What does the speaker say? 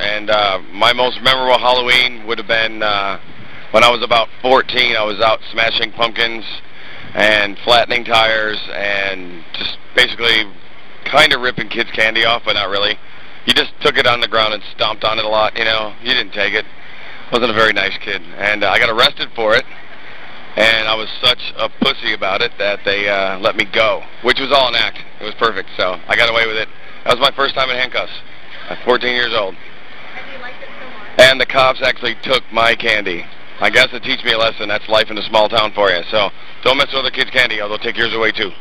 and uh, my most memorable Halloween would have been uh, when I was about 14. I was out smashing pumpkins and flattening tires and just basically kind of ripping kids' candy off, but not really. You just took it on the ground and stomped on it a lot, you know. You didn't take it. Wasn't a very nice kid. And uh, I got arrested for it. And I was such a pussy about it that they uh, let me go, which was all an act. It was perfect, so I got away with it. That was my first time in handcuffs. I'm 14 years old. And the cops actually took my candy. I guess to teach me a lesson. That's life in a small town for you. So don't mess with other kids' candy, or they'll take yours away too.